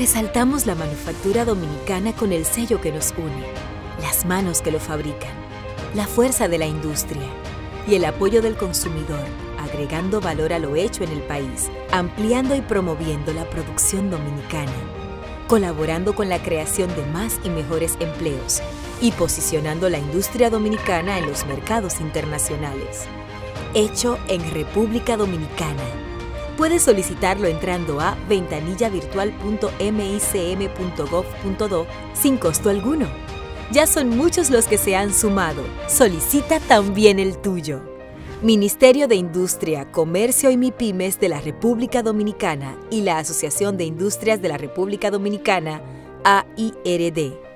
Resaltamos la manufactura dominicana con el sello que nos une, las manos que lo fabrican, la fuerza de la industria y el apoyo del consumidor, agregando valor a lo hecho en el país, ampliando y promoviendo la producción dominicana, colaborando con la creación de más y mejores empleos y posicionando la industria dominicana en los mercados internacionales. Hecho en República Dominicana. Puedes solicitarlo entrando a ventanillavirtual.micm.gov.do sin costo alguno. Ya son muchos los que se han sumado. Solicita también el tuyo. Ministerio de Industria, Comercio y MIPIMES de la República Dominicana y la Asociación de Industrias de la República Dominicana, AIRD.